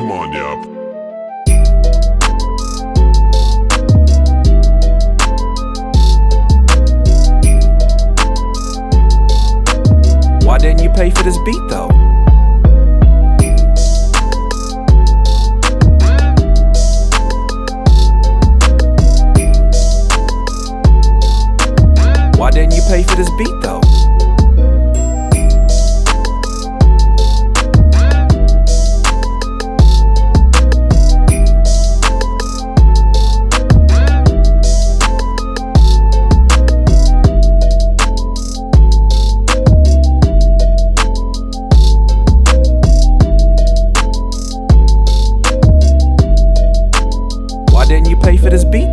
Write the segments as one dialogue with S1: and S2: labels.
S1: Manyap. Why didn't you pay for this beat though? Why didn't you pay for this beat though?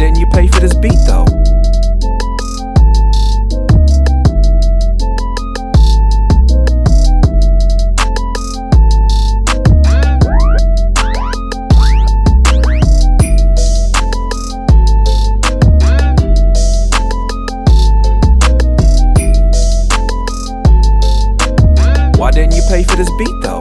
S1: Didn't you pay for this beat though? Why didn't you pay for this beat though?